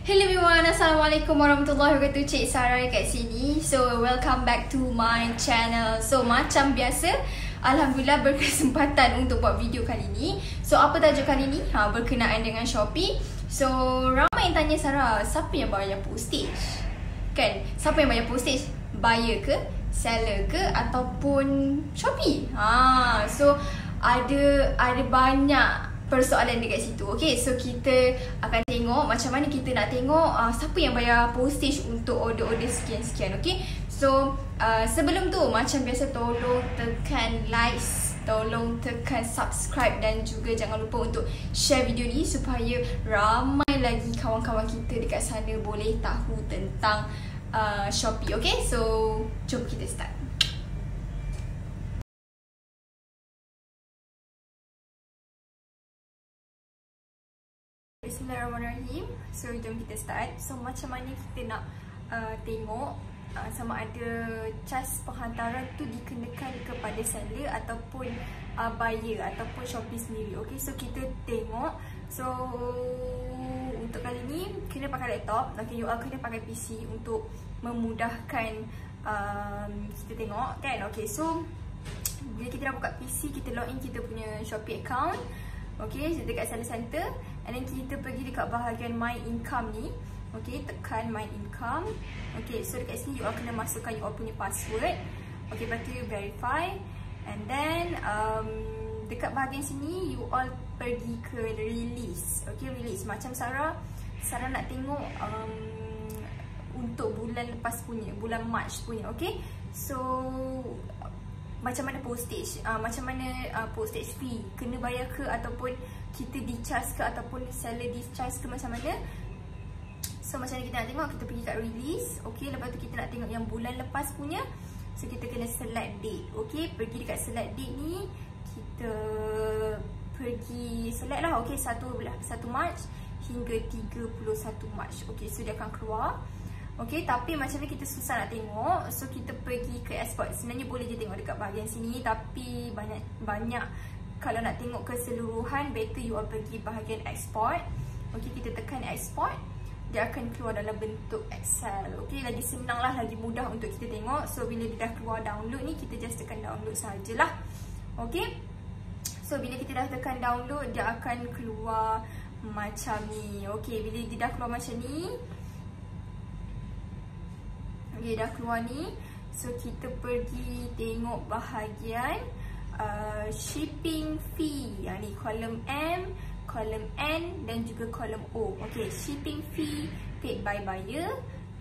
Hello everyone, Assalamualaikum warahmatullahi wabarakatuh Cik Sarah kat sini So welcome back to my channel So macam biasa Alhamdulillah berkesempatan untuk buat video kali ni So apa tajuk kali ni? Ha, berkenaan dengan Shopee So ramai yang tanya Sarah Siapa yang bayar postage? Kan? Siapa yang bayar postage? Buyer ke? Seller ke? Ataupun Shopee? Ha, so ada ada banyak persoalan dekat situ. Okay, so kita akan tengok macam mana kita nak tengok uh, siapa yang bayar postage untuk order-order sekian-sekian. Okay, so uh, sebelum tu macam biasa tolong tekan like, tolong tekan subscribe dan juga jangan lupa untuk share video ni supaya ramai lagi kawan-kawan kita dekat sana boleh tahu tentang uh, Shopee. Okay, so jom kita start. So jom kita start. So macam mana kita nak uh, tengok uh, Sama ada cas penghantaran tu dikenakan kepada seller Ataupun uh, buyer Ataupun Shopee sendiri. Okay so kita tengok. So untuk kali ni kena pakai laptop. Okay you all kena pakai PC untuk memudahkan um, Kita tengok kan? Okay so bila kita dah buka PC kita login kita punya Shopee account Okay, dekat seller center. And then kita pergi dekat bahagian my income ni. Okay, tekan my income. Okay, so dekat sini you all kena masukkan you all punya password. Okay, lepas tu you verify. And then um, dekat bahagian sini you all pergi ke release. Okay, release. Macam Sarah, Sarah nak tengok um, untuk bulan lepas punya Bulan March punya, okay So macam mana postage uh, macam mana uh, postage fee? Kena bayar ke ataupun kita di-charge ke ataupun seller di-charge ke macam mana? So macam mana kita nak tengok kita pergi kat release okey lepas tu kita nak tengok yang bulan lepas punya. So kita kena select date okey pergi dekat select date ni kita pergi select lah okey 1 1 March hingga 31 March okey so dia akan keluar Okay, tapi macam ni kita susah nak tengok? So, kita pergi ke export Sebenarnya boleh je tengok dekat bahagian sini Tapi banyak banyak Kalau nak tengok keseluruhan Better you all pergi bahagian export. Okay, kita tekan export. Dia akan keluar dalam bentuk Excel. Okay, lagi senang lah Lagi mudah untuk kita tengok. So, bila dia dah keluar download ni Kita just tekan download sajalah. Okay So, bila kita dah tekan download Dia akan keluar macam ni. Okay, bila dia dah keluar macam ni Okay, dah keluar ni. So, kita pergi tengok bahagian uh, shipping fee. Yang ni, kolom M, kolom N dan juga kolom O. Okay, shipping fee paid by buyer.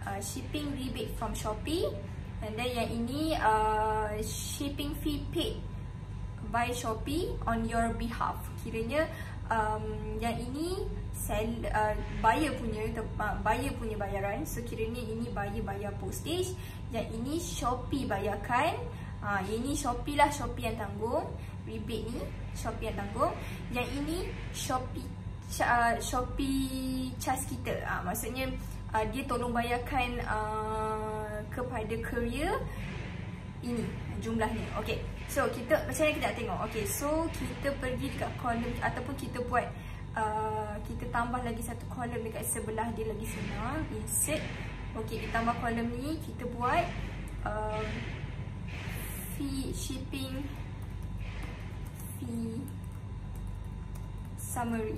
Uh, shipping rebate from Shopee. And then yang ini, uh, shipping fee paid by Shopee on your behalf. Kiranya, um, yang ini sell uh, buyer punya uh, buyer punya bayaran. So kiranya ini buyer bayar postage. Yang ini Shopee bayarkan. Uh, ini Shopee lah Shopee yang tanggung. Rebate ni Shopee yang tanggung. Yang ini Shopee uh, Shopee charge kita. Uh, maksudnya uh, dia tolong bayarkan uh, kepada courier ini jumlahnya. Okey. So kita macam mana kita nak tengok. Okey so kita pergi dekat kolom ataupun kita buat Uh, kita tambah lagi satu kolom dekat sebelah dia lagi senang. Insert okey kita tambah kolom ni kita buat uh, fee shipping fee summary.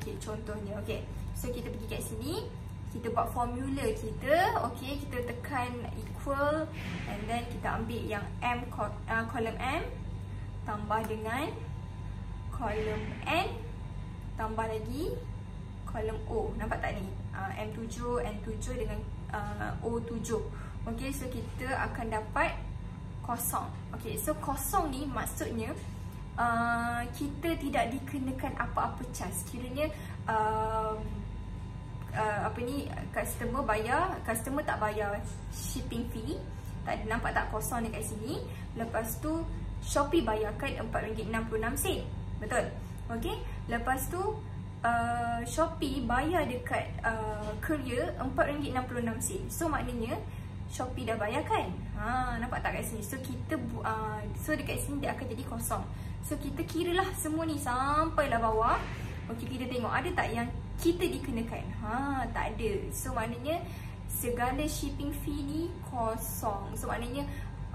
Okey contohnya. Okey. So kita pergi kat sini kita buat formula kita okey kita tekan equal and then kita ambil yang m uh, kolom m tambah dengan kolom n tambah lagi kolom O. Nampak tak ni? Uh, M7, N7 dengan uh, O7. Okay, so kita akan dapat kosong. Okay, so kosong ni maksudnya uh, kita tidak dikenakan apa-apa cas. Kiranya uh, uh, apa ni customer bayar, customer tak bayar shipping fee. Tak nampak tak kosong dekat sini. Lepas tu Shopee bayarkan RM4.66. Betul? Okay, lepas tu uh, Shopee bayar dekat uh, courier RM4.66 So maknanya Shopee dah bayar kan? Ha, nampak tak kat sini? So kita uh, so dekat sini dia akan jadi kosong So kita kira lah semua ni sampailah bawah Okay kita tengok ada tak yang kita dikenakan. Ha, tak ada. So maknanya segala shipping fee ni kosong. So maknanya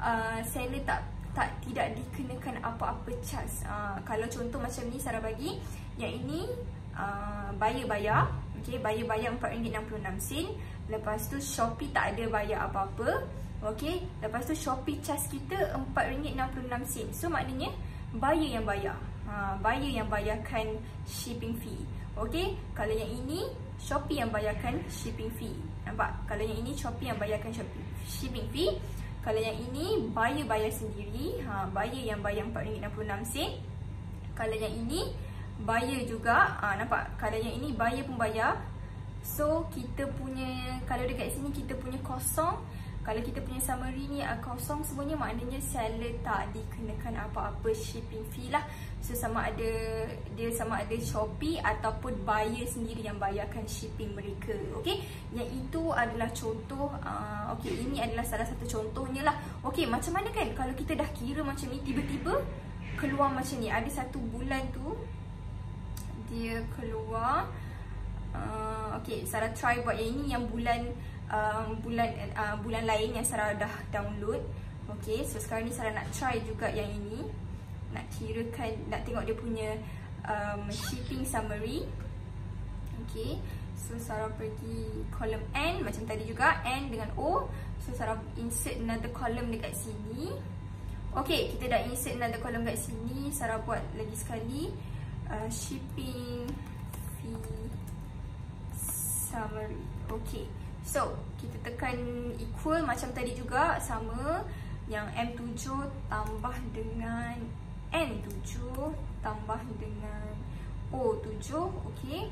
uh, seller tak tak tidak dikenakan apa-apa charge. Uh, kalau contoh macam ni Sarah bagi, yang ini uh, buyer bayar, okey, buyer bayar RM4.66. Lepas tu Shopee tak ada bayar apa-apa. Okey, lepas tu Shopee charge kita RM4.66. So maknanya buyer yang bayar. Ha, buyer yang bayarkan shipping fee. Okey, kalau yang ini Shopee yang bayarkan shipping fee. Nampak? Kalau yang ini Shopee yang bayarkan shipping fee. Kalau yang ini buyer bayar sendiri, ha buyer yang bayar RM4.66. Kalau yang ini buyer juga, ha, nampak? Kalau yang ini buyer pun bayar. So kita punya kalau dekat sini kita punya kosong kalau kita punya summary ni uh, kosong semuanya maknanya seller tak dikenakan apa-apa shipping fee lah. So sama ada dia sama ada Shopee ataupun buyer sendiri yang bayarkan shipping mereka okay yang itu adalah contoh uh, okay ini adalah salah satu contohnya lah. Okay macam mana kan? Kalau kita dah kira macam ni tiba-tiba keluar macam ni. Ada satu bulan tu dia keluar uh, okay Sarah try buat yang ini yang bulan um, bulan uh, bulan lain yang Sarah dah download. Okay, so sekarang ni Sarah nak try juga yang ini. Nak kirakan, nak tengok dia punya um, shipping summary. Okay, so Sarah pergi column N macam tadi juga. N dengan O. So Sarah insert another column dekat sini. Okay, kita dah insert another column dekat sini. Sarah buat lagi sekali. Uh, shipping fee summary. Okay. So, kita tekan equal macam tadi juga sama yang M7 tambah dengan N7 tambah dengan O7, okey.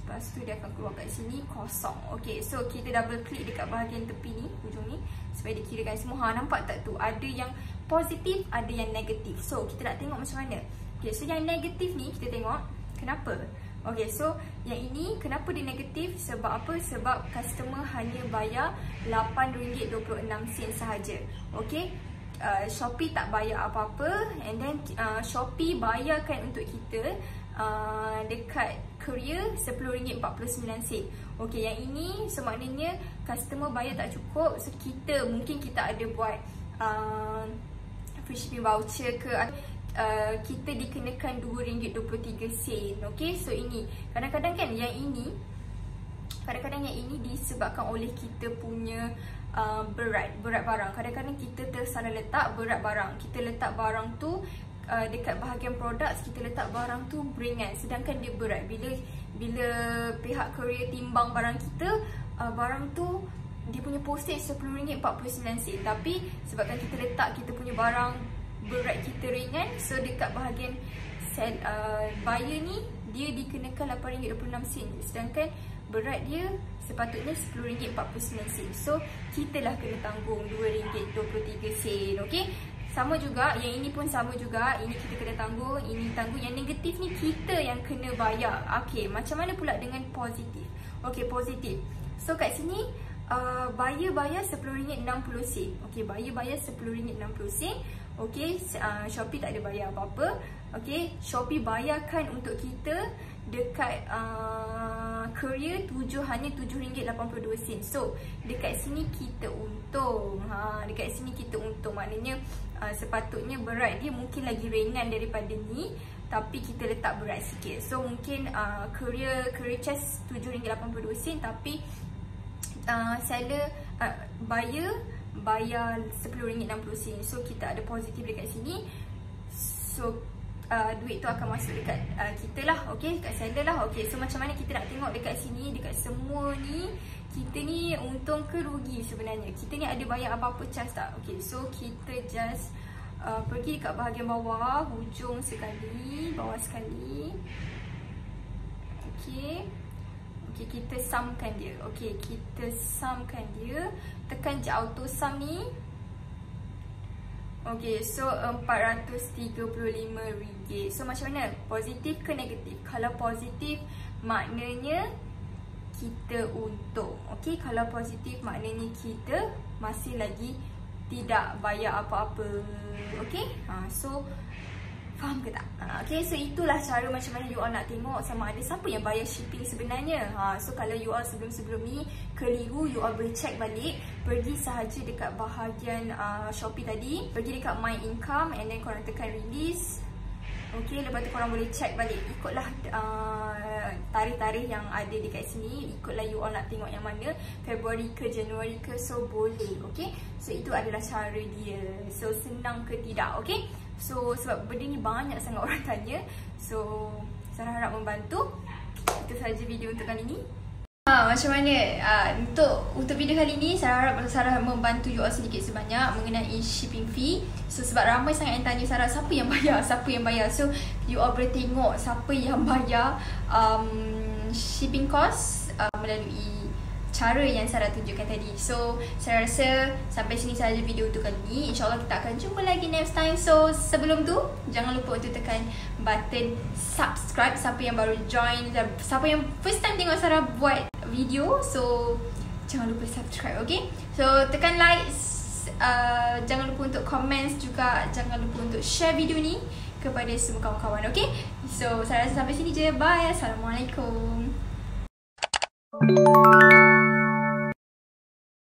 Lepas tu dia akan keluar kat sini kosong. Okey, so kita double klik dekat bahagian tepi ni, hujung ni supaya dia kirakan semua. Ha, nampak tak tu? Ada yang positif, ada yang negatif. So, kita nak tengok macam mana. Okey, so yang negatif ni kita tengok kenapa? Okay, so yang ini kenapa dia negatif? Sebab apa? Sebab customer hanya bayar RM8.26 sahaja. Okay, uh, Shopee tak bayar apa-apa and then uh, Shopee bayarkan untuk kita uh, dekat courier RM10.49. Okay, yang ini semaknanya customer bayar tak cukup. So, kita mungkin kita ada buat uh, free shipping voucher ke Uh, kita dikenakan RM2.23 Okay, so ini Kadang-kadang kan yang ini Kadang-kadang yang ini disebabkan oleh kita punya uh, berat Berat barang. Kadang-kadang kita tersalah letak berat barang. Kita letak barang tu uh, Dekat bahagian produk Kita letak barang tu beringan Sedangkan dia berat. Bila bila pihak courier timbang barang kita uh, Barang tu dia punya postage RM10.49 Tapi sebabkan kita letak kita punya barang berat kita ringan. So dekat bahagian sell, uh, buyer ni dia dikenakan RM8.26 sedangkan berat dia sepatutnya RM10.49 so kita lah kena tanggung RM2.23 ok sama juga yang ini pun sama juga. Ini kita kena tanggung ini tanggung. Yang negatif ni kita yang kena bayar. Ok macam mana pula dengan positif? Ok positif. So kat sini uh, buyer bayar RM10.60 ok buyer bayar RM10.60 Okey, uh, Shopee tak ada bayar apa-apa. Okey, Shopee bayarkan untuk kita dekat uh, courier tujuh hanya RM7.82. So, dekat sini kita untung. Ha, dekat sini kita untung. Maknanya uh, sepatutnya berat dia mungkin lagi ringan daripada ni tapi kita letak berat sikit. So, mungkin uh, courier courier charge RM7.82 tapi uh, seller uh, buyer bayar RM10.60 So kita ada positif dekat sini. So uh, duit tu akan masuk dekat uh, kita lah Okay? Dekat seller lah Okay? So macam mana kita nak tengok dekat sini Dekat semua ni Kita ni untung ke rugi sebenarnya? Kita ni ada bayar apa-apa charge tak? Okay so kita just uh, Pergi dekat bahagian bawah Hujung sekali Bawah sekali. Okay Okey, kita sumkan dia. Okey, kita sumkan dia. Tekan je auto sum ni. Okey, so RM435. So macam mana? Positif ke negatif? Kalau positif, maknanya kita untung. Okey, kalau positif maknanya kita masih lagi tidak bayar apa-apa. Okey? Ha, so Faham ke tak? Ha, okay, so itulah cara macam mana you all nak tengok sama ada siapa yang bayar shipping sebenarnya. Ha, so kalau you all sebelum-sebelum ni keliru, you all boleh check balik. Pergi sahaja dekat bahagian uh, Shopee tadi. Pergi dekat My Income and then korang tekan release. Okay, lepas tu korang boleh check balik. Ikutlah uh, tarikh-tarikh yang ada dekat sini. Ikutlah you all nak tengok yang mana. Februari ke Januari ke. So, boleh. Okay. So, itu adalah cara dia. So, senang ke tidak. Okay. So sebab benda ni banyak sangat orang tanya So Sarah harap membantu Itu sahaja video untuk kali ni Ha, macam mana? Uh, untuk untuk video kali ni Sarah harap Sarah membantu you all sedikit sebanyak mengenai shipping fee. So sebab ramai sangat yang tanya Sarah siapa yang bayar, siapa yang bayar. So you all boleh tengok siapa yang bayar um, shipping cost uh, melalui cara yang Sarah tunjukkan tadi. So, saya rasa sampai sini sahaja video untuk kali ini. InsyaAllah kita akan jumpa lagi next time. So, sebelum tu, jangan lupa untuk tekan button subscribe siapa yang baru join siapa yang first time tengok Sarah buat video. So, jangan lupa subscribe, okay? So, tekan like, uh, jangan lupa untuk comments juga. Jangan lupa untuk share video ni kepada semua kawan-kawan, okay? So, saya rasa sampai sini je. Bye. Assalamualaikum. Thank you.